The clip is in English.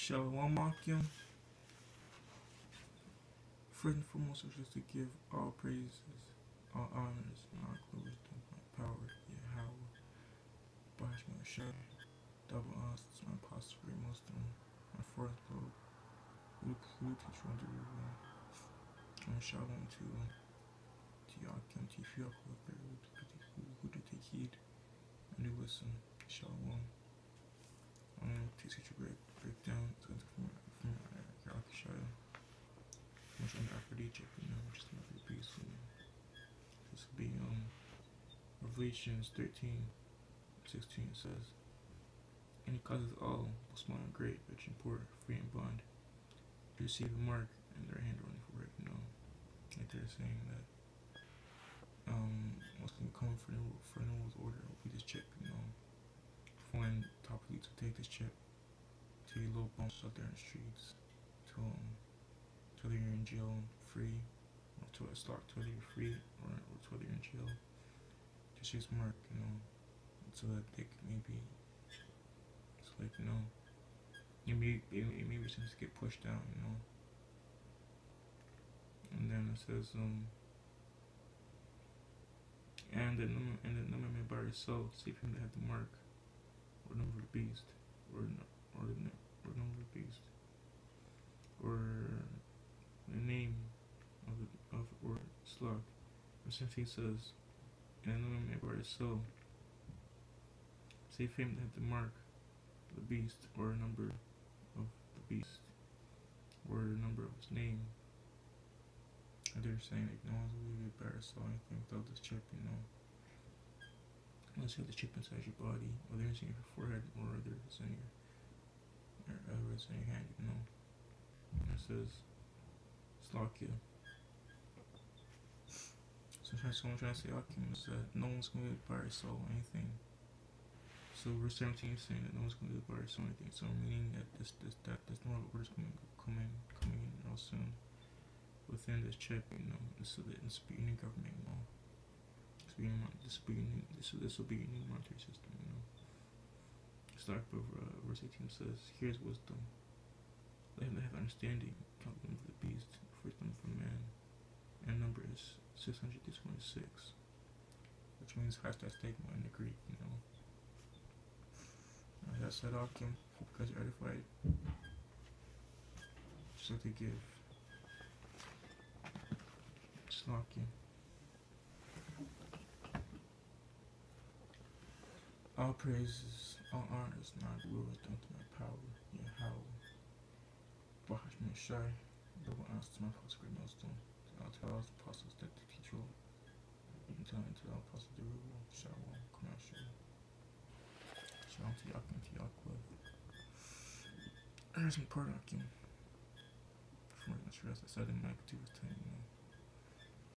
Shalom Akim. First and foremost, is just to give all praises, all honors, and all glory to my power, Yahweh, Bash Shai, double honors to my apostle, Muslim, my fourth Lord, who, who one to rule, and shalom to, to Yakim, to who, who to take heed, and to listen, shalom. Um, to teach a break, breakdown, from, from uh, Yakishaya Aphrodite, you know, just another piece. And this will be um Revelations 13, 16 says, And he causes all, small and great, rich and poor, free and bond, to receive a mark in their hand on the forehead, you know. Like they're saying that um what's gonna come for the for Noah's order will be this chip, you know. Find top elite to take this chip to your little bumps out there in the streets to um whether you're in jail free, or to a stock, whether you're free, or, or to whether you're in jail. Just use mark, you know, so that they can maybe, it's like, you know, you may, it, it maybe seems to get pushed down, you know. And then it says, um, and the number, and the number made by see if him that have the mark, or number of the beast, or, or, or number of the beast, or the name of the, of or. Or since he says, and another man by his soul. Say him that the mark of the beast or a number of the beast or the number of his name. And they're saying like no one's really be better so anything without this chip, you know. Unless you have the chip inside your body, whether it's in your forehead or whether it's in your or uh, whether it's in your hand, you know. And it says you. Sometimes someone trying to say Akim is that no one's gonna get your soul anything. So verse 17 is saying that no one's gonna get your soul anything. So meaning that this this that there's no orders gonna come in coming in real soon. Within this chip, you know, this be a new government, you know. This will be new this will, this will be a new monetary system, you know. Start of uh, verse 18 says, Here's wisdom. Let him that have understanding, count them for the beast, first them for man. And number is 626, which means hashtag stigma in the Greek, you know. As I said, Akim, because edified, so to give. Slakim. All praises, all honors, and all glory is done to my power, Yahweh. Bahashman Shai, double honors to my false great milestone. Tell us apostles that to can tell me to the apostles the rule. Out, Shalom. Shalom to Yakim, to Yaakov. There's some part Yakim. From the rest, I said in Mike 2 was 10, you know.